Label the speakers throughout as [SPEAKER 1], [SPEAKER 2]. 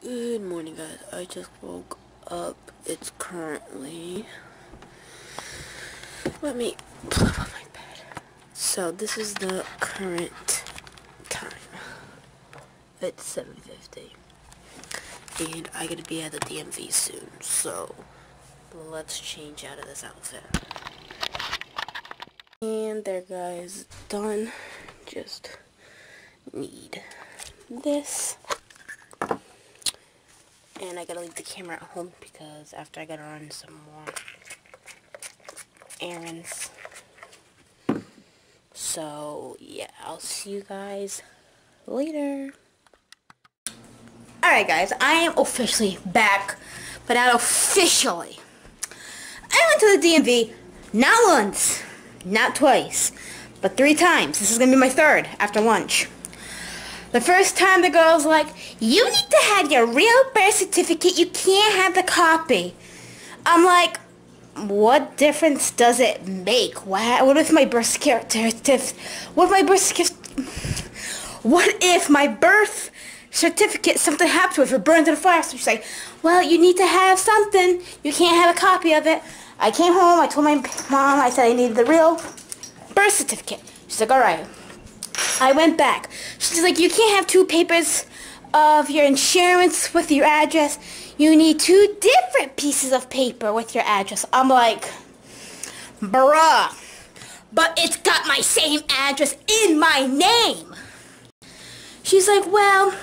[SPEAKER 1] Good morning guys, I just woke up, it's currently, let me pull up on my bed. So this is the current time, it's 7.50, and I gotta be at the DMV soon, so let's change out of this outfit. And there guys, done, just need this and I gotta leave the camera at home because after I gotta run some more errands. So, yeah, I'll see you guys later.
[SPEAKER 2] Alright guys, I am officially back, but not officially. I went to the DMV not once, not twice, but three times. This is going to be my third after lunch. The first time the girl's like, you need to have your real birth certificate. You can't have the copy. I'm like, what difference does it make? What, if my birth certificate, what if my birth certificate, what if my birth certificate, something happened to it, if it burned in a fire? So she's like, well, you need to have something. You can't have a copy of it. I came home, I told my mom, I said I needed the real birth certificate. She's like, all right. I went back. She's like, you can't have two papers of your insurance with your address. You need two different pieces of paper with your address. I'm like, bruh, but it's got my same address in my name. She's like, well,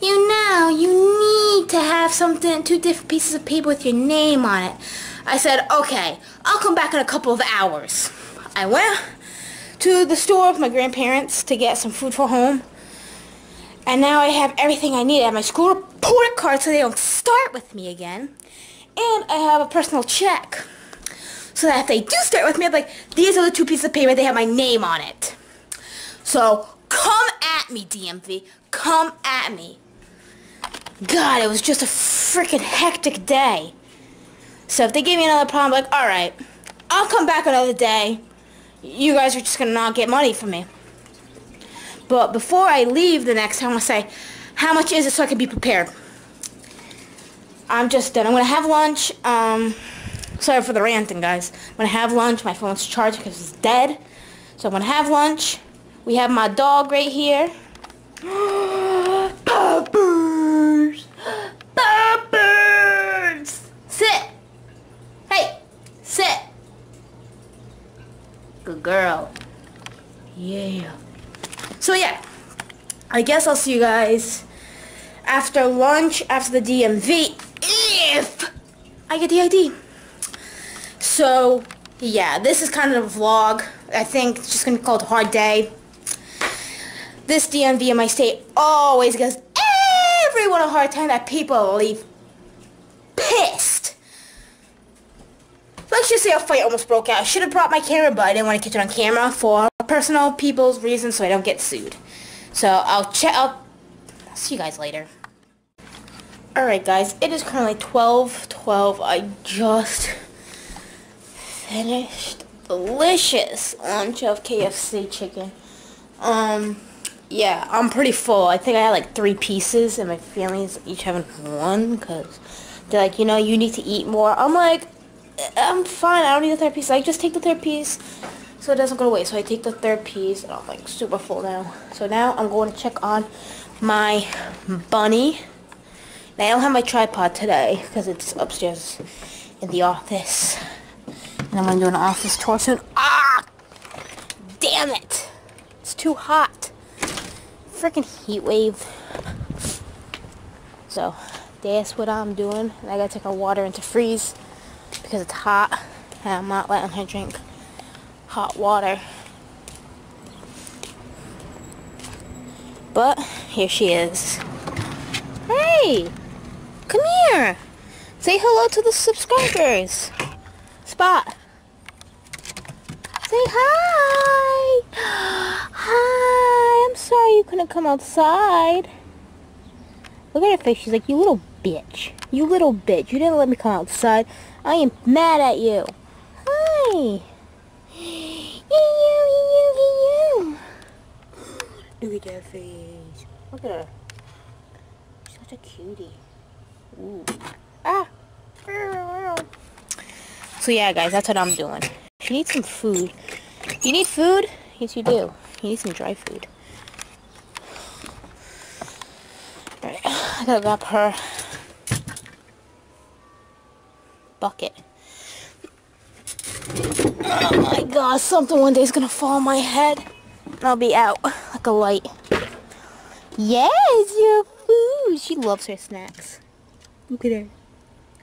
[SPEAKER 2] you know, you need to have something, two different pieces of paper with your name on it. I said, okay, I'll come back in a couple of hours. I went to the store with my grandparents to get some food for home. And now I have everything I need. I have my school report card so they don't start with me again. And I have a personal check. So that if they do start with me, I'm like, these are the two pieces of paper, they have my name on it. So come at me, DMV. Come at me. God, it was just a freaking hectic day. So if they give me another problem, I'm like, alright, I'll come back another day you guys are just going to not get money from me. But before I leave the next time, I'm going to say, how much is it so I can be prepared? I'm just done. I'm going to have lunch. Um, sorry for the ranting, guys. I'm going to have lunch. My phone's charged because it's dead. So I'm going to have lunch. We have my dog right here. Poppers! Poppers! Good girl. Yeah. So yeah, I guess I'll see you guys after lunch, after the DMV, if I get the ID. So yeah, this is kind of a vlog. I think it's just going to be called Hard Day. This DMV in my state always gives everyone a hard time that people leave just say a fight almost broke out. I should have brought my camera, but I didn't want to catch it on camera for personal people's reasons so I don't get sued. So I'll check. I'll see you guys later. Alright guys, it is currently 12, 12. I just finished delicious lunch of KFC chicken. Um, yeah, I'm pretty full. I think I had like three pieces and my family's each having one because they're like, you know, you need to eat more. I'm like, I'm fine. I don't need the third piece. I just take the third piece so it doesn't go away. So I take the third piece and I'm like super full now. So now I'm going to check on my bunny. And I don't have my tripod today because it's upstairs in the office. And I'm going to do an office tour soon. Ah! Damn it! It's too hot. Freaking heat wave. So that's what I'm doing. And I gotta take our water into freeze because it's hot and I'm not letting her drink hot water. But here she is. Hey! Come here! Say hello to the subscribers. Spot. Say hi! Hi! I'm sorry you couldn't come outside. Look at her face. She's like, you little bitch. You little bitch. You didn't let me come outside. I am mad at you. Hi. Look at that face. Look at her. She's such a cutie. Ooh. Ah. So yeah, guys, that's what I'm doing. She needs some food. You need food? Yes, you do. You need some dry food. Alright, I gotta grab her bucket. Oh my god, something one day is gonna fall on my head. And I'll be out like a light. Yes, your food. She loves her snacks. Look at her.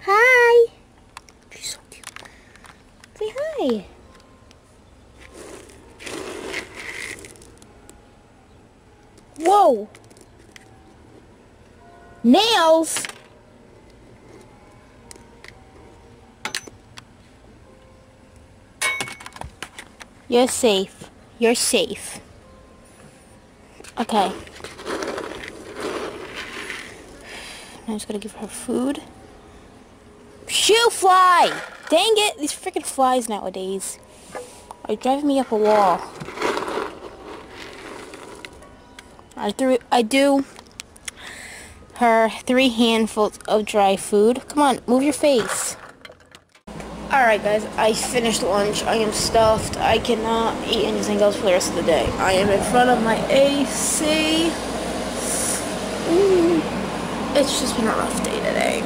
[SPEAKER 2] Hi. She's so cute. Say hi. Whoa. Nails. You're safe. You're safe. Okay. I'm just gonna give her food. Shoo fly! Dang it, these freaking flies nowadays are driving me up a wall. I threw I do her three handfuls of dry food. Come on, move your face. Alright guys, I finished lunch. I am stuffed. I cannot eat anything else for the rest of the day. I am in front of my AC. Ooh. It's just been a rough day today.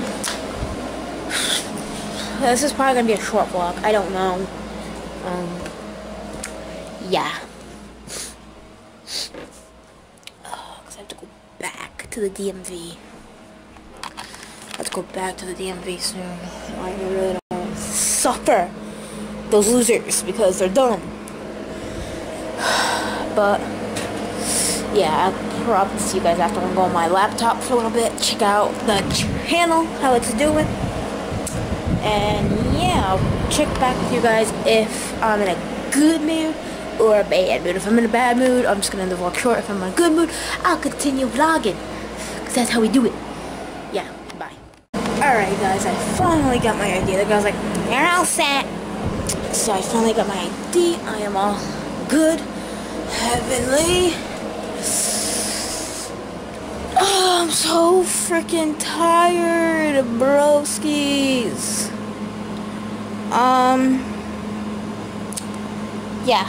[SPEAKER 2] This is probably going to be a short vlog. I don't know. Um, yeah. Oh, because I have to go back to the DMV. Let's go back to the DMV soon. I really don't suffer those losers because they're dumb. But yeah, I'll probably see you guys after I go on my laptop for a little bit, check out the channel, how it's doing. And yeah, I'll check back with you guys if I'm in a good mood or a bad mood. If I'm in a bad mood, I'm just gonna end the vlog short. If I'm in a good mood, I'll continue vlogging. Cause that's how we do it. Alright guys, I finally got my ID. The girl's like, you're all set. So I finally got my ID. I am all good. Heavenly. Oh, I'm so freaking tired, broskies. Um, yeah.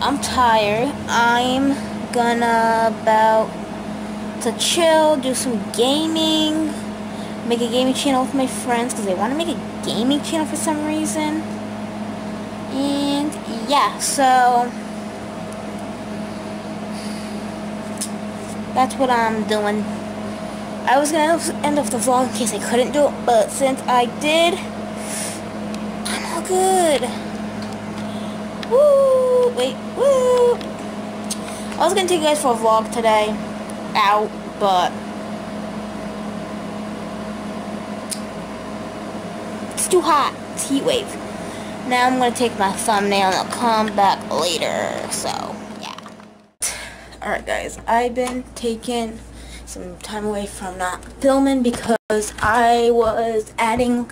[SPEAKER 2] I'm tired. I'm gonna about to chill, do some gaming, make a gaming channel with my friends because they want to make a gaming channel for some reason. And yeah, so that's what I'm doing. I was gonna end off the vlog in case I couldn't do it, but since I did, I'm all good. Woo! Wait, woo! I was gonna take you guys for a vlog today, out, but it's too hot. It's heat wave. Now I'm gonna take my thumbnail and I'll come back later. So yeah. Alright guys, I've been taking some time away from not filming because I was adding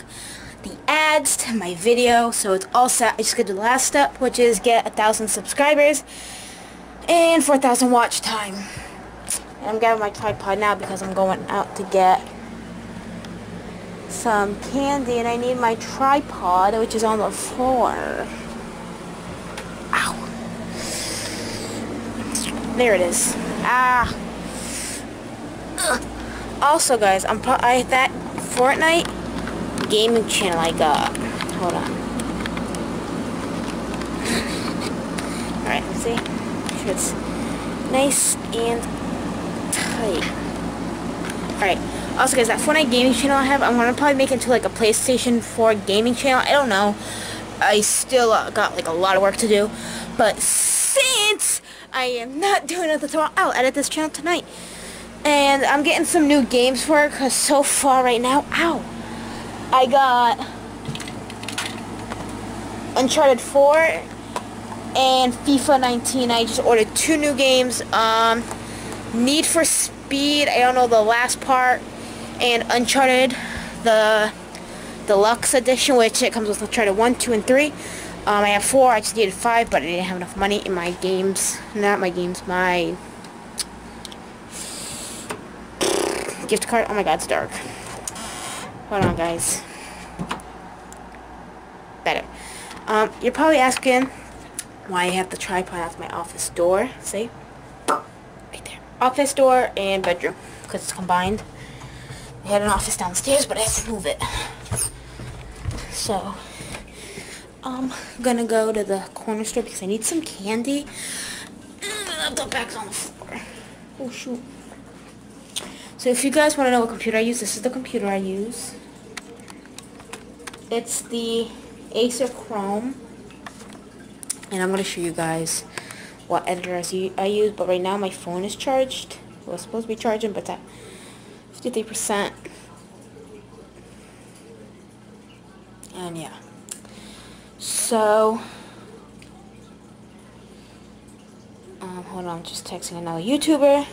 [SPEAKER 2] the ads to my video so it's all set. I just got to the last step which is get a thousand subscribers and 4,000 watch time. And I'm grabbing my tripod now because I'm going out to get some candy and I need my tripod which is on the floor. Ow. There it is. Ah. Ugh. Also guys, I'm I that Fortnite gaming channel I got. Hold on. Alright, see? It's nice and tight. Alright. Also guys, that Fortnite gaming channel I have, I'm going to probably make it into like a PlayStation 4 gaming channel. I don't know. I still uh, got like a lot of work to do. But since I am not doing it tomorrow, I'll edit this channel tonight. And I'm getting some new games for it because so far right now, ow, I got Uncharted 4 and FIFA 19. I just ordered two new games. Um, Need for Speed, I don't know the last part, and Uncharted, the deluxe edition, which it comes with Uncharted 1, 2, and 3. Um, I have 4, I just needed 5, but I didn't have enough money in my games, not my games, my gift card. Oh my god, it's dark. Hold on, guys. Better. Um, you're probably asking why I have the tripod at my office door. See? Right there. Office door and bedroom. Because it's combined. I had an office downstairs, but I had to move it. So, I'm gonna go to the corner store because I need some candy. Mm, the bag's on the floor. Oh, shoot. So if you guys want to know what computer I use, this is the computer I use. It's the Acer Chrome. And I'm going to show you guys what editor I use. But right now my phone is charged. It was supposed to be charging, but it's at 53%. And yeah. So, um, hold on, I'm just texting another YouTuber.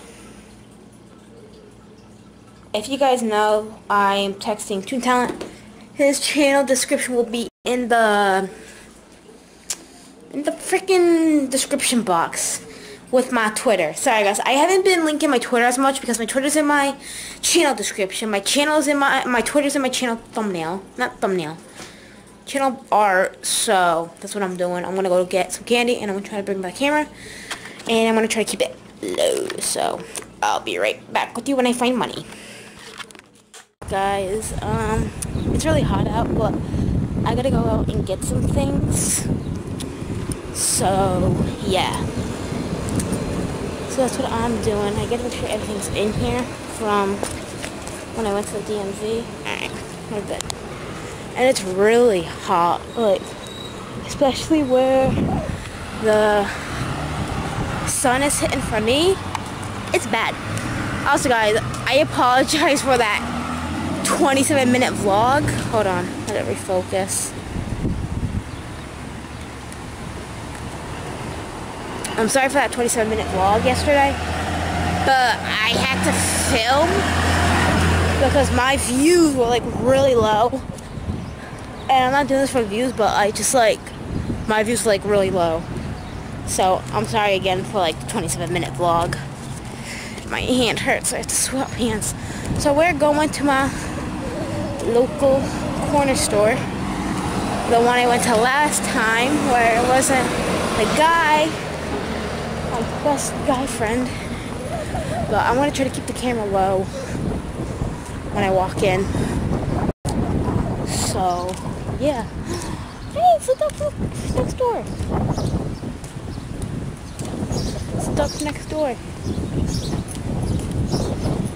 [SPEAKER 2] If you guys know, I am texting Toon Talent. His channel description will be in the in the freaking description box with my Twitter. Sorry guys, I haven't been linking my Twitter as much because my Twitter's in my channel description. My channel's in my my Twitter's in my channel thumbnail, not thumbnail. Channel art. So that's what I'm doing. I'm gonna go get some candy and I'm gonna try to bring my camera and I'm gonna try to keep it low. So I'll be right back with you when I find money. Guys, um, it's really hot out, but I gotta go out and get some things. So yeah. That's what I'm doing. I gotta make sure everything's in here from when I went to the DMV. Alright, we're good. And it's really hot, like, especially where the sun is hitting for me. It's bad. Also, guys, I apologize for that 27 minute vlog. Hold on, let it refocus. I'm sorry for that 27 minute vlog yesterday, but I had to film because my views were like really low. And I'm not doing this for views, but I just like, my views were like really low. So I'm sorry again for like the 27 minute vlog. My hand hurts, so I have to swap hands. So we're going to my local corner store. The one I went to last time where it wasn't the guy best guy friend. But I want to try to keep the camera low when I walk in. So, yeah. Hey, it's the next door. It's next door.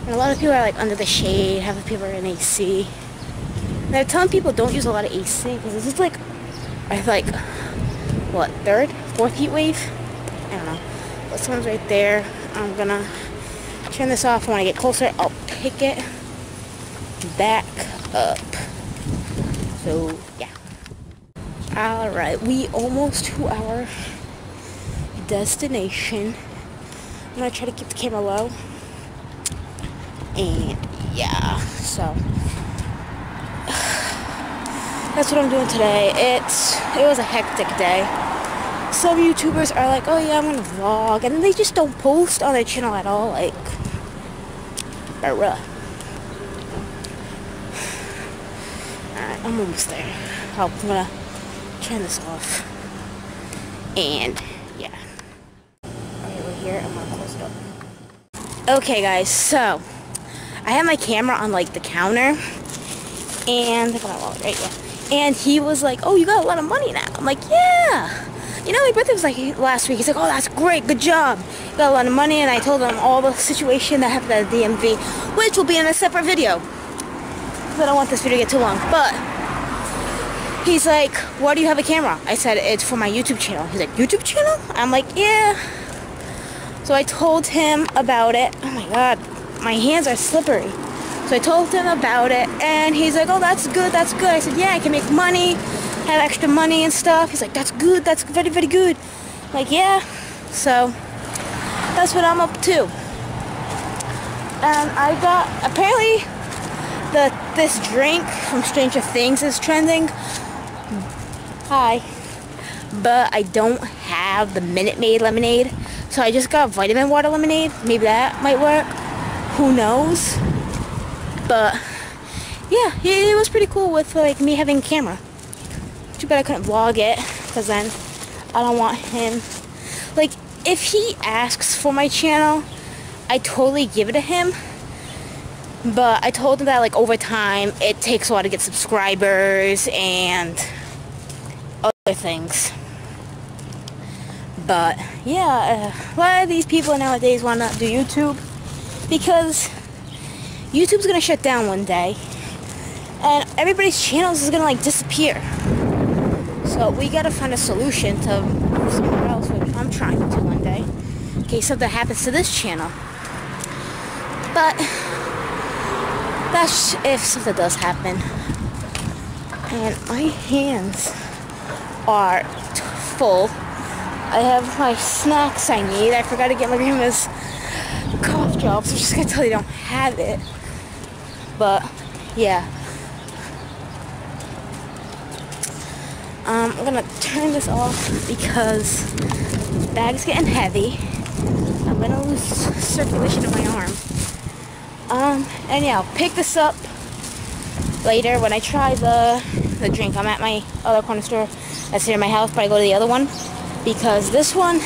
[SPEAKER 2] And a lot of people are like under the shade, half the people are in AC. And they're telling people don't use a lot of AC because this is like, I like, what, third, fourth heat wave? This one's right there. I'm gonna turn this off when I get closer. I'll pick it back up. So, yeah. Alright, we almost to our destination. I'm gonna try to keep the camera low. And, yeah, so that's what I'm doing today. It's it was a hectic day some YouTubers are like, oh yeah, I'm gonna vlog, and then they just don't post on their channel at all, like, bruh. Alright, I'm almost there. Oh, I'm gonna turn this off. And, yeah. Alright, we're here, I'm gonna close it up. Okay, guys, so, I have my camera on, like, the counter, and, I got my wallet right, yeah. And he was like, oh, you got a lot of money now. I'm like, yeah you know, my birthday was like last week. He's like, oh, that's great, good job. Got a lot of money, and I told him all the situation that happened at the DMV, which will be in a separate video. Because I don't want this video to get too long. But he's like, why do you have a camera? I said, it's for my YouTube channel. He's like, YouTube channel? I'm like, yeah. So I told him about it. Oh my god, my hands are slippery. So I told him about it, and he's like, oh, that's good, that's good. I said, yeah, I can make money have extra money and stuff. He's like, that's good, that's very, very good. I'm like, yeah. So, that's what I'm up to. And I got, apparently, the this drink from Stranger Things is trending. Hi. But I don't have the Minute Maid lemonade. So I just got vitamin water lemonade. Maybe that might work. Who knows? But yeah, it was pretty cool with like me having a camera. Too bad I couldn't vlog it because then I don't want him. Like if he asks for my channel, I totally give it to him. But I told him that like over time it takes a while to get subscribers and other things. But yeah, a lot of these people nowadays want to do YouTube because YouTube's gonna shut down one day and everybody's channels is gonna like disappear. So we gotta find a solution to somewhere else, which I'm trying to one day, case something happens to this channel. But that's if something does happen. And my hands are full. I have my snacks I need. I forgot to get my grandma's cough drops. I'm just gonna tell you I don't have it. But yeah. Um, I'm gonna turn this off because the bag's getting heavy. I'm gonna lose circulation in my arm. Um, and yeah, I'll pick this up later when I try the the drink. I'm at my other corner store that's near my house, but I go to the other one because this one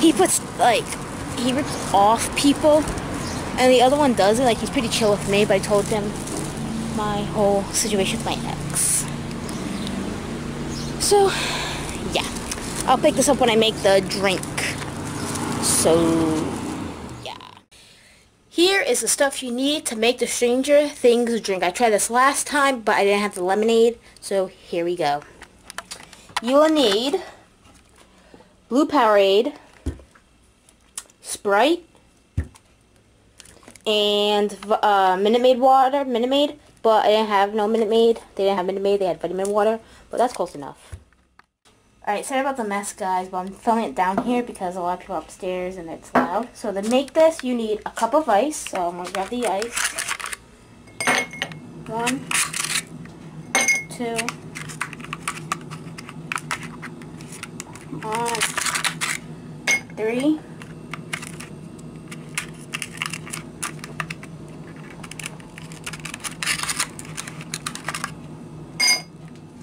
[SPEAKER 2] he puts like he rips off people, and the other one doesn't. Like he's pretty chill with me, but I told him my whole situation with my ex. So, yeah. I'll pick this up when I make the drink. So, yeah. Here is the stuff you need to make the Stranger Things drink. I tried this last time, but I didn't have the lemonade. So, here we go. You will need Blue Powerade, Sprite, and uh, Minute Maid water, Minute Maid, but I didn't have no Minute Maid. They didn't have Minute Maid, they had vitamin water, but that's close enough. Alright, sorry about the mess, guys, but I'm filming it down here because a lot of people upstairs and it's loud. So to make this, you need a cup of ice. So I'm going to grab the ice. One, two, one, three,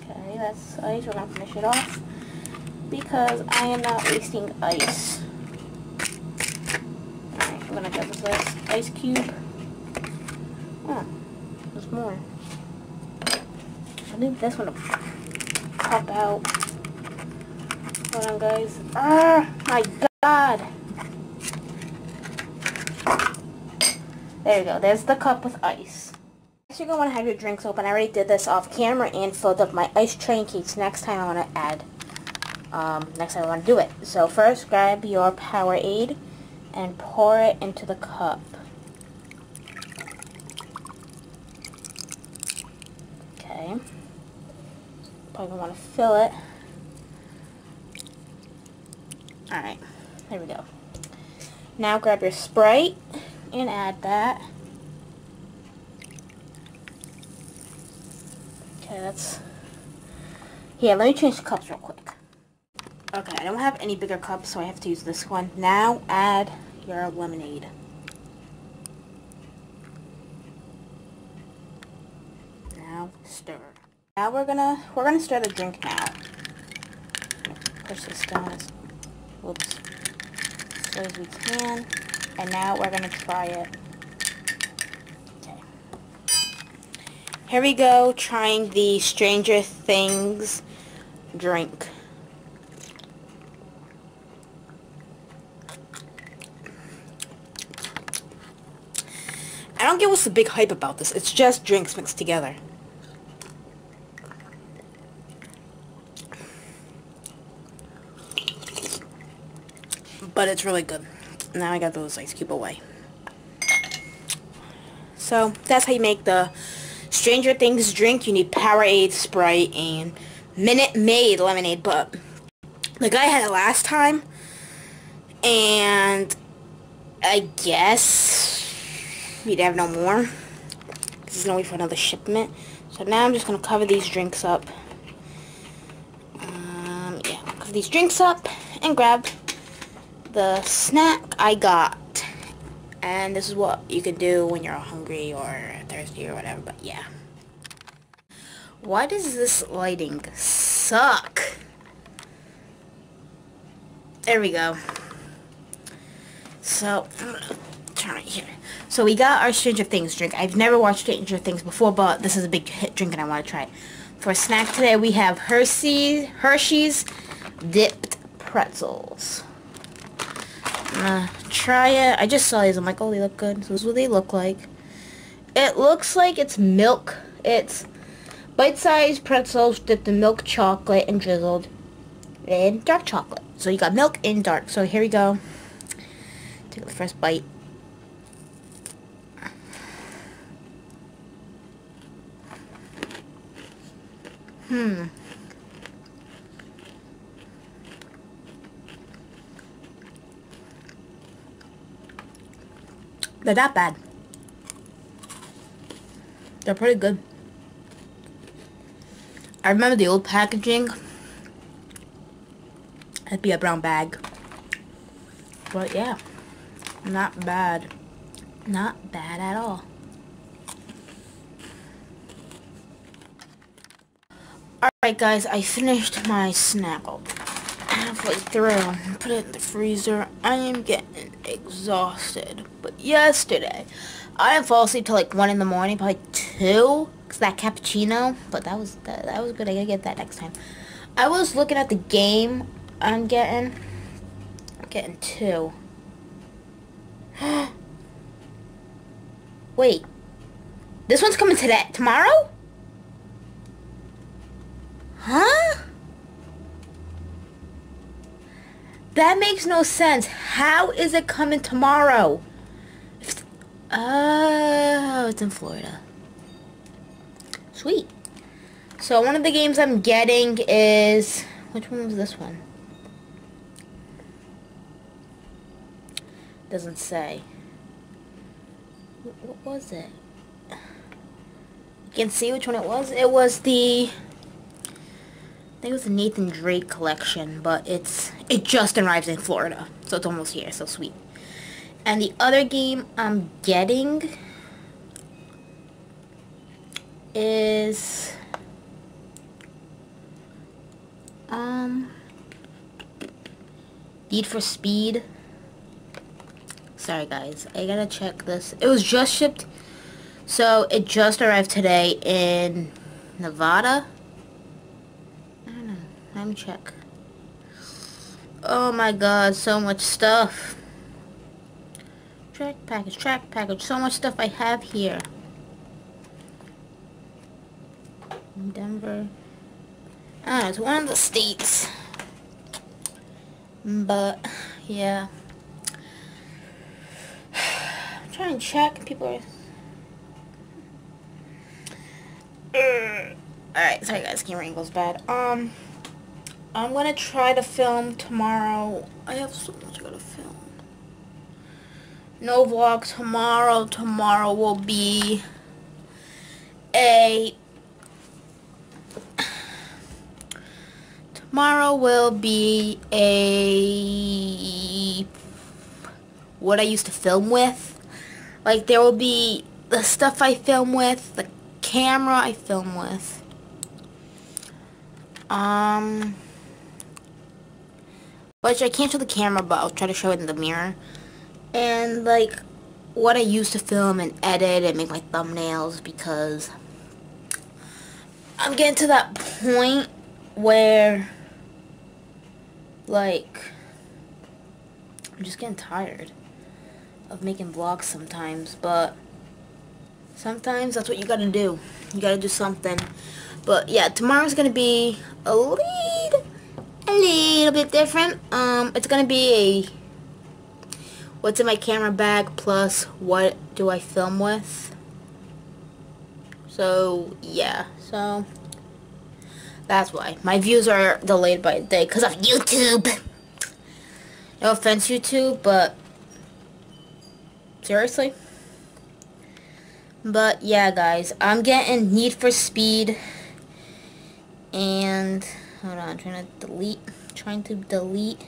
[SPEAKER 2] Okay, that's ice. We're going to finish it off because I am not wasting ice. Alright, I'm gonna grab this ice cube. Oh, there's more. I think this one will pop out. Hold on guys. Ah, my god! There you go, there's the cup with ice. Next you're going to want to have your drinks open. I already did this off camera and filled up my ice tray in case next time I want to add um, next time I want to do it. So first grab your Powerade and pour it into the cup. Okay. Probably want to fill it. Alright, there we go. Now grab your Sprite and add that. Okay, that's... Yeah, let me change the cups real quick. Okay, I don't have any bigger cups, so I have to use this one. Now add your lemonade. Now stir. Now we're gonna we're gonna stir the drink now. Push this down as whoops slow as we can. And now we're gonna try it. Okay. Here we go, trying the Stranger Things drink. I don't get what's the big hype about this. It's just drinks mixed together. But it's really good. Now I got those ice cube away. So, that's how you make the Stranger Things drink. You need Powerade, Sprite, and Minute Maid lemonade. But the guy had it last time. And I guess we'd have no more. This is going to wait for another shipment. So now I'm just going to cover these drinks up. Um, yeah, cover these drinks up and grab the snack I got And this is what you can do when you're hungry or thirsty or whatever, but yeah. Why does this lighting suck? There we go. So, I'm gonna turn it here. So we got our Stranger Things drink. I've never watched Stranger Things before, but this is a big hit drink and I want to try it. For a snack today, we have Hershey's, Hershey's Dipped Pretzels. I'm try it. I just saw these. I'm like, oh, they look good. So this is what they look like. It looks like it's milk. It's bite-sized pretzels dipped in milk chocolate and drizzled in dark chocolate. So you got milk and dark. So here we go. Take the first bite. Hmm. They're not bad. They're pretty good. I remember the old packaging. It'd be a brown bag. But yeah, not bad. Not bad at all. Alright guys, I finished my Snapple. Halfway through, put it in the freezer. I am getting exhausted. But yesterday, I didn't fall asleep till like 1 in the morning, probably 2. Because that cappuccino, but that was, that, that was good. I gotta get that next time. I was looking at the game I'm getting. I'm getting 2. Wait. This one's coming today, tomorrow? Huh? That makes no sense. How is it coming tomorrow? Oh, it's in Florida. Sweet. So one of the games I'm getting is... Which one was this one? Doesn't say. What was it? You can see which one it was. It was the... I think it was the Nathan Drake collection, but it's it just arrives in Florida, so it's almost here, so sweet. And the other game I'm getting is um Need for Speed. Sorry guys, I gotta check this. It was just shipped, so it just arrived today in Nevada. Let me check. Oh my god, so much stuff. Track package, track package, so much stuff I have here. Denver. Ah, it's one of the states. But, yeah. I'm trying to check. People are... Alright, sorry guys, camera angle's bad. Um... I'm gonna try to film tomorrow. I have so much I gotta film. No vlog tomorrow. Tomorrow will be a... Tomorrow will be a... What I used to film with. Like, there will be the stuff I film with, the camera I film with. Um... Which I can't show the camera, but I'll try to show it in the mirror. And, like, what I use to film and edit and make my thumbnails because I'm getting to that point where, like, I'm just getting tired of making vlogs sometimes, but sometimes that's what you gotta do. You gotta do something. But yeah, tomorrow's gonna be a little a little bit different. Um, it's going to be a what's in my camera bag plus what do I film with. So, yeah. So, that's why. My views are delayed by a day because of YouTube. No offense, YouTube, but seriously. But, yeah, guys. I'm getting Need for Speed and hold on, I'm trying to delete, trying to delete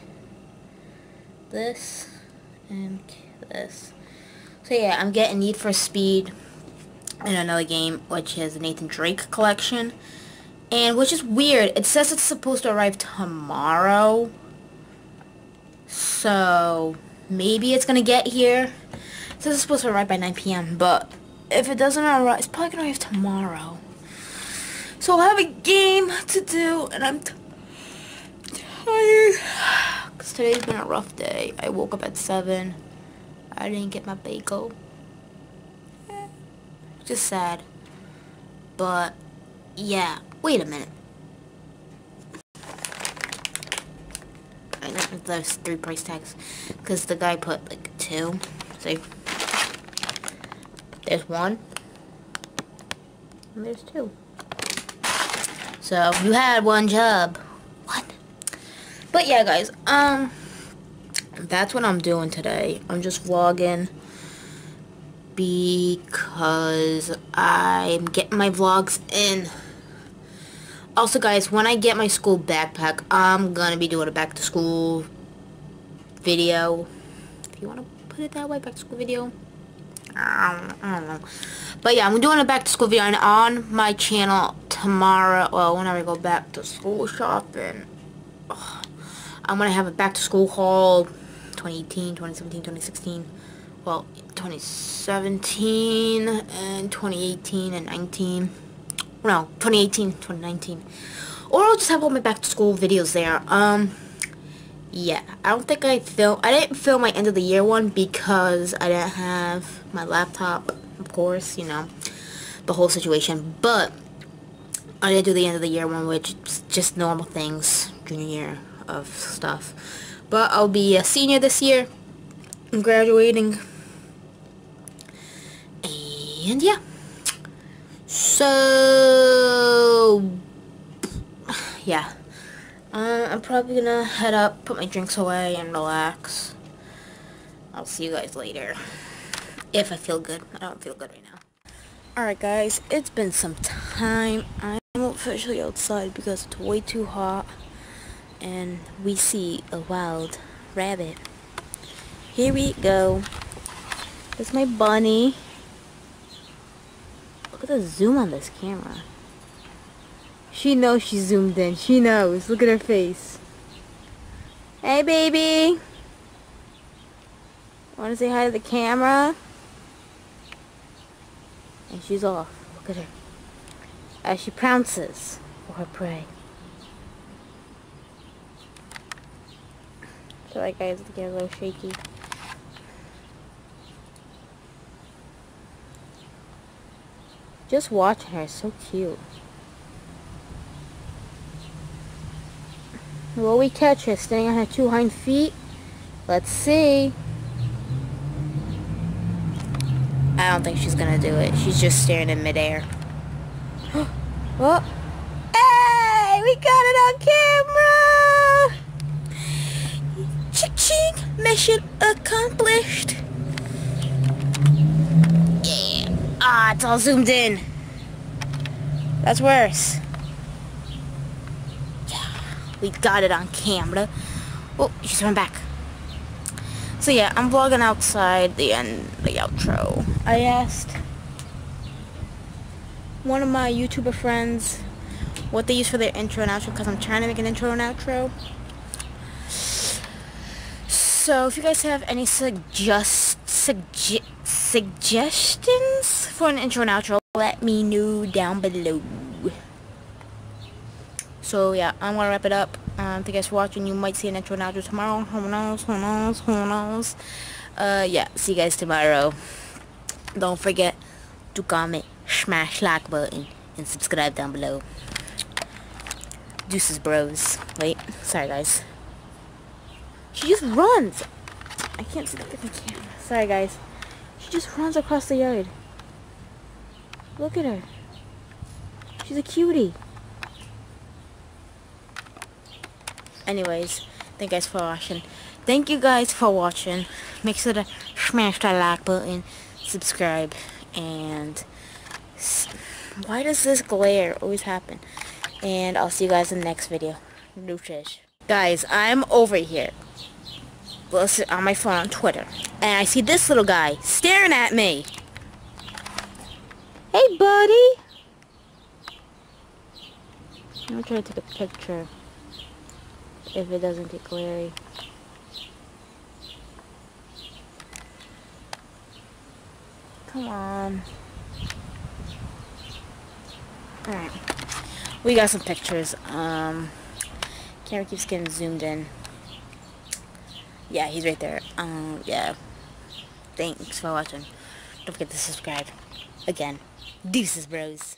[SPEAKER 2] this and this. So yeah, I'm getting Need for Speed in another game, which is the Nathan Drake collection. And which is weird, it says it's supposed to arrive tomorrow. So, maybe it's gonna get here. It says it's supposed to arrive by 9 p.m., but if it doesn't arrive, it's probably gonna arrive tomorrow. So I'll have a game to do, and I'm tired. Because today's been a rough day. I woke up at 7. I didn't get my bagel. Eh, just sad. But, yeah. Wait a minute. I know there's three price tags. Because the guy put, like, two. See? There's one. And there's two. So, you had one job. What? But yeah, guys. Um, that's what I'm doing today. I'm just vlogging because I'm getting my vlogs in. Also, guys, when I get my school backpack, I'm gonna be doing a back to school video. If you want to put it that way, back to school video. I don't, know. But yeah, I'm doing a back to school video on my channel tomorrow. Well, whenever I go back to school shopping. I'm gonna have a back to school haul 2018, 2017, 2016. Well, 2017 and 2018 and 19. No, 2018, 2019. Or I'll just have all my back to school videos there. Um, yeah, I don't think I film. I didn't film my end of the year one because I didn't have my laptop, of course, you know, the whole situation. But I did do the end of the year one, which is just normal things, junior year of stuff. But I'll be a senior this year. I'm graduating. And yeah. So, yeah. Uh, I'm probably gonna head up, put my drinks away, and relax. I'll see you guys later. If I feel good. I don't feel good right now. Alright guys, it's been some time. I'm officially outside because it's way too hot. And we see a wild rabbit. Here we go. There's my bunny. Look at the zoom on this camera. She knows she's zoomed in. She knows. Look at her face. Hey, baby. Want to say hi to the camera? And she's off. Look at her. As she pounces for her prey. Sorry guys, it's getting a little shaky. Just watching her, so cute. Will we catch her standing on her two hind feet? Let's see. I don't think she's gonna do it. She's just staring in midair. oh! Hey! We got it on camera! Ching! Mission accomplished! Yeah. Ah, it's all zoomed in. That's worse. We got it on camera. Oh, she's coming back. So yeah, I'm vlogging outside the end, the outro. I asked one of my YouTuber friends what they use for their intro and outro because I'm trying to make an intro and outro. So if you guys have any suggest sugge suggestions for an intro and outro, let me know down below. So yeah, I'm gonna wrap it up. Um, thank you guys for watching. You might see an intro and outro tomorrow. Who knows? Who knows? Who knows? Uh, yeah. See you guys tomorrow. Don't forget to comment, smash like button, and subscribe down below. Deuces, bros. Wait, sorry guys. She just runs. I can't see the camera. Sorry guys. She just runs across the yard. Look at her. She's a cutie. Anyways thank you guys for watching. Thank you guys for watching. Make sure to smash that like button subscribe and why does this glare always happen? And I'll see you guys in the next video. Guys I'm over here. On my phone on Twitter, and I see this little guy staring at me. Hey, buddy. I'm trying to take a picture. If it doesn't get glary. Come on. Alright. We got some pictures. Um, camera keeps getting zoomed in. Yeah, he's right there. Um, yeah. Thanks for watching. Don't forget to subscribe. Again. Deuces, bros.